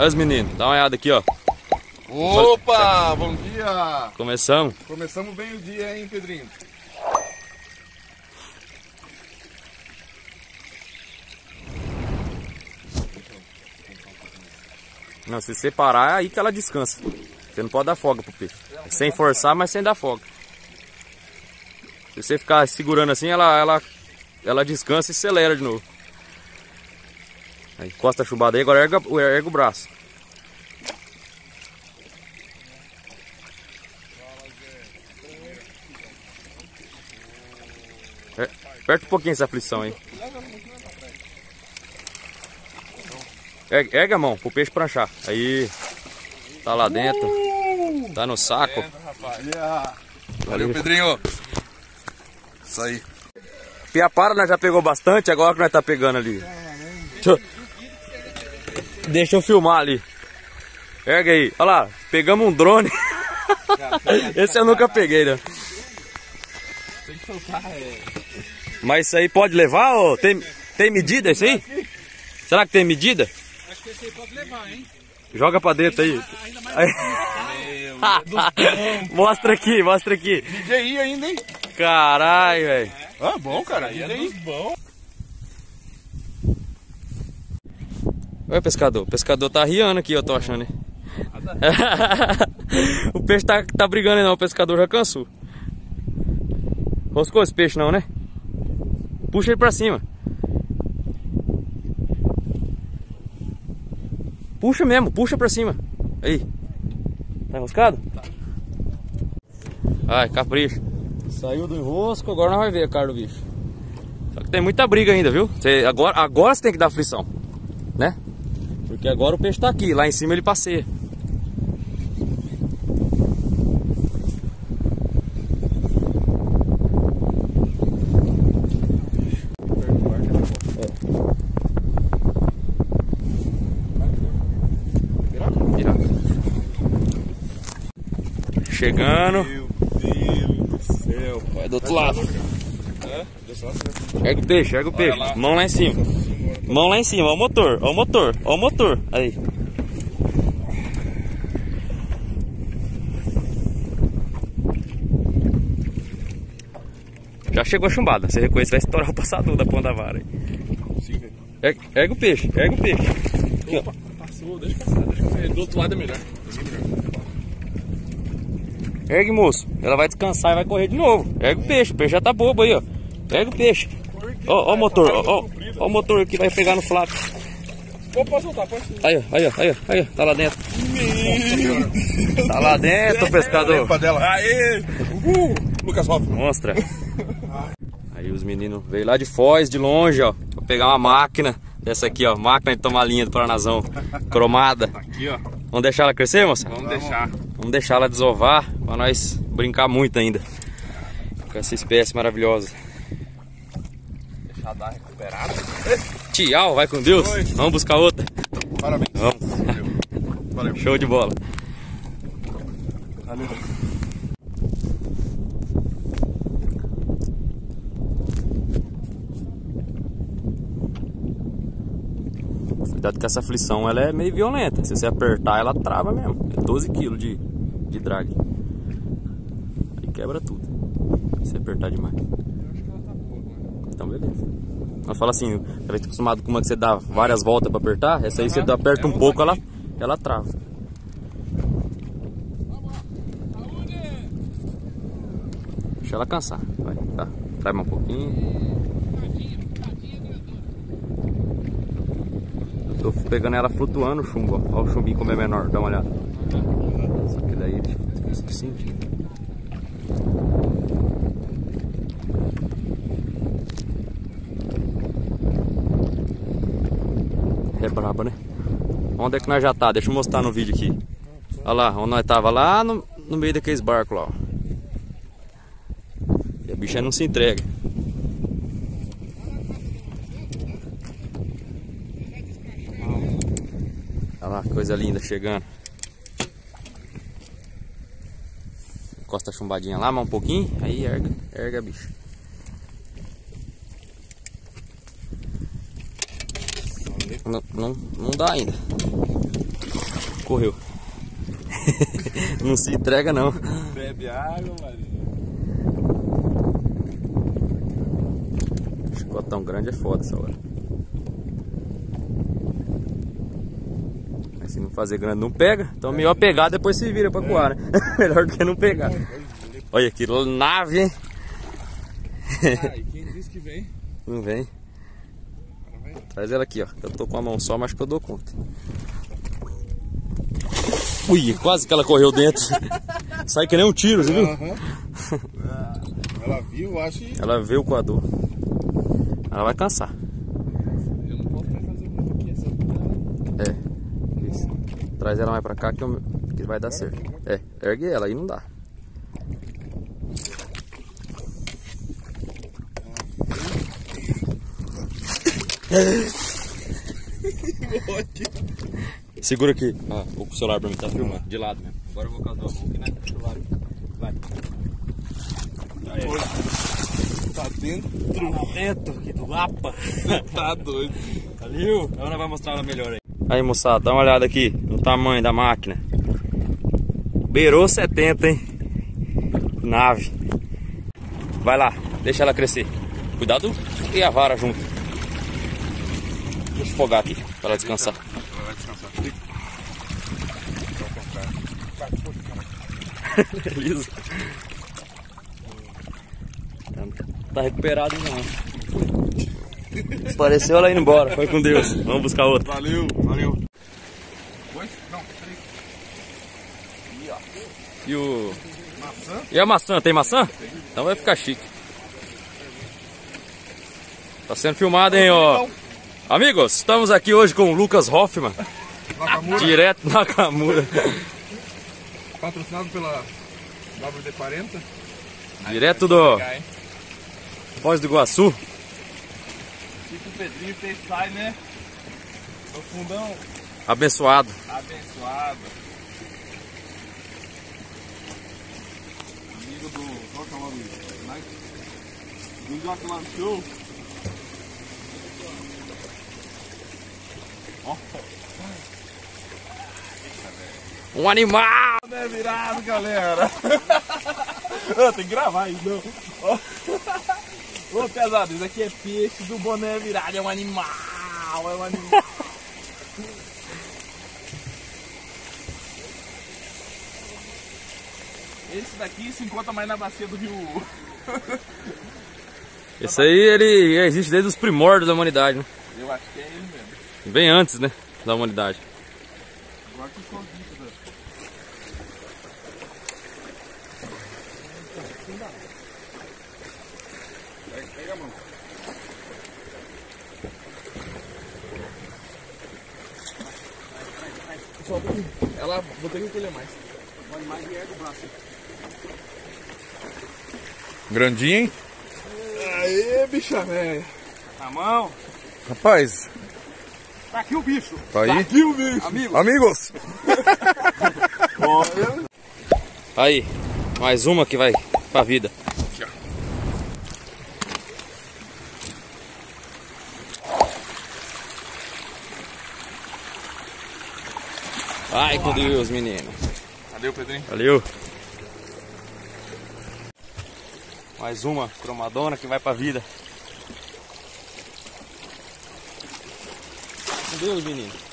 Olha os meninos, dá uma olhada aqui, ó. Opa, bom dia! Começamos. Começamos bem o dia, hein, Pedrinho? Não, se você parar, é aí que ela descansa. Você não pode dar folga pro peixe. Sem forçar, mas sem dar folga. Se você ficar segurando assim, ela, ela, ela descansa e acelera de novo. Aí, encosta a chubada aí, agora erga, erga o braço. É, aperta um pouquinho essa aflição aí. Erga, erga a mão pro peixe pranchar. Aí. Tá lá dentro. Tá no saco. Valeu, Pedrinho. Isso aí. Piapara nós já pegou bastante, agora que nós tá pegando ali. Deixa eu, filmar ali. Erga aí. Olha lá, pegamos um drone. Esse eu nunca peguei, né? Mas isso aí pode levar? Ou tem, tem medida isso aí? Será que tem medida? Acho que esse aí pode levar, hein? Joga pra dentro aí. aí. mostra aqui, mostra aqui. DJ ainda, hein? Caralho, velho. Ah, bom, cara. DJ. bom. Oi, pescador. O pescador tá riando aqui, eu tô achando. o peixe tá, tá brigando aí não, o pescador já cansou. Roscou esse peixe não, né? Puxa ele pra cima. Puxa mesmo, puxa pra cima. Aí. Tá enroscado? Tá. Ai, capricho. Saiu do enrosco, agora nós vamos ver a cara do bicho. Só que tem muita briga ainda, viu? Você, agora, agora você tem que dar aflição, né? Porque agora o peixe tá aqui, lá em cima ele passeia. Chegando. Meu Deus do céu. Vai do outro lado. Erga o peixe, erga o peixe. Mão lá em cima. Mão lá em cima, ó o motor, ó o motor, ó o motor. Aí. Já chegou a chumbada. Você reconhece, vai estourar o passador da ponta da vara. aí. Erga o peixe, erga o peixe. Ó. Passou, deixa passar, deixa passar. Do outro lado é melhor. Ergue, moço. Ela vai descansar e vai correr de novo. Ergue o peixe. O peixe já tá bobo aí, ó. Ergue o peixe. Ó, ó o motor, ó, ó, ó o motor que vai pegar no flaco. Pô, pode soltar, pode soltar. Aí, ó, aí, ó, aí, ó, aí, ó. Tá lá dentro. Tá lá dentro, pescador. Opa dela. Aê! Uhul! Lucas Hoff. Mostra. Aí os meninos veio lá de Foz, de longe, ó. Pra pegar uma máquina. Dessa aqui, ó. Máquina de tomar linha do Paranazão. Cromada. Aqui, ó. Vamos deixar ela crescer, moça? Vamos deixar. Vamos deixar ela desovar pra nós brincar muito ainda. Com essa espécie maravilhosa. Deixar dar recuperada. Tchau, vai com Deus. Oi. Vamos buscar outra. Parabéns. Vamos. Valeu. Show de bola. Valeu. Cuidado que essa aflição ela é meio violenta. Se você apertar, ela trava mesmo. É 12 kg de, de drag. Aí quebra tudo. Se apertar demais. Então beleza. Mas fala assim, a gente tá acostumado com uma que você dá várias voltas pra apertar, essa aí você Aham. aperta É um uma pouco, ela, ela trava. Deixa ela cansar. Vai, tá. Traz mais um pouquinho. Eu tô pegando ela flutuando o chumbo, ó. Olha o chumbinho como é menor, dá uma olhada. Só que daí é difícil de sentir. É braba, né? Onde é que nós já tá? Deixa eu mostrar no vídeo aqui. Olha lá, onde nós tava lá no, no meio daqueles barcos lá, ó. E a bicha não se entrega. Olha lá, coisa linda chegando. Encosta a chumbadinha lá, mais um pouquinho, aí erga, erga bicho. Não, não, não dá ainda. correu. não se entrega não. Bebe água, Maria. Chicotão grande é foda essa hora. Mas se não fazer grande não pega. Então melhor pegar depois se vira pra coar, né? melhor do que não pegar. Olha aqui, nave, hein? Ah, e quem disse que vem? Não vem. Traz ela aqui, ó. Eu tô com a mão só, mas que eu dou conta. Ui, quase que ela correu dentro. Sai que nem um tiro, você viu? Aham. Ela viu, acho que. Ela veio com a dor. Ela vai cansar. Eu não posso mais fazer muito aqui, essa É. Isso. Traz ela mais pra cá que, eu- que vai dar certo. É, ergue ela, aí não dá. Segura aqui. Ah, o celular pra mim tá filmando. De lado mesmo. Agora eu vou casar a mão aqui, né? Celular. Vai. Tá dentro. Dentro aqui do APA. Tá doido. Valeu. Agora vai mostrar ela melhor aí. Aí, moçada, dá uma olhada aqui no tamanho da máquina. Beirou 70, hein? Nave. Vai lá, deixa ela crescer. Cuidado e a vara junto. Deixa eu fogar aqui para ela descansar. Ela vai descansar. Beleza. Tá recuperado não. Pareceu ela indo embora. Foi com Deus. Vamos buscar outra. Valeu, valeu. Dois? Não, três. E o. Maçã? E a maçã? Tem maçã? Então vai ficar chique. Tá sendo filmado, hein, ó. Amigos, estamos aqui hoje com o Lucas Hoffman, Nakamura, direto na Camura. patrocinado pela WD-40. Direto do? Foz do Iguaçu. Tipo o Pedrinho fez sai, né? No fundão Abençoado. abençoado. Amigo do. Qual que é o nome? Mike? Do Jockman Show. Um animal! é virado, galera. Ô, tem que gravar isso, não. Ô, pesado, isso aqui é peixe do boné virado. É um animal. É um animal. Esse daqui se encontra mais na bacia do rio. Esse aí, ele existe desde os primórdios da humanidade, né? Eu acho que é. Bem antes, né? Da humanidade. Agora que são né? Pega, pega a mão. Só ela vou ter que encolher mais. Pode mais e ergue o braço. Grandinho, hein? Aê, bicha velha. Na mão. Rapaz, Tá aqui o bicho. tá aí. Aqui o bicho. Amigo. Amigos, Aí, mais uma que vai pra vida. Vai com Deus, menino. O Pedrinho? Valeu. Mais uma cromadona que vai pra vida. Com Deus, menino.